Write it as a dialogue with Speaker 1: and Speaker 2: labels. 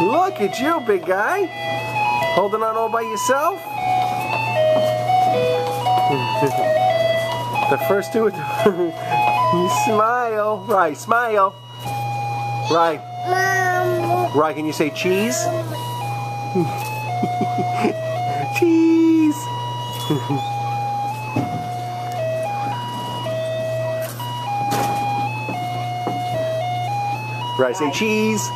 Speaker 1: Look at you, big guy. Holding on all by yourself? the first two, you smile. Right, smile. Right. Right, can you say cheese? cheese. right, say cheese.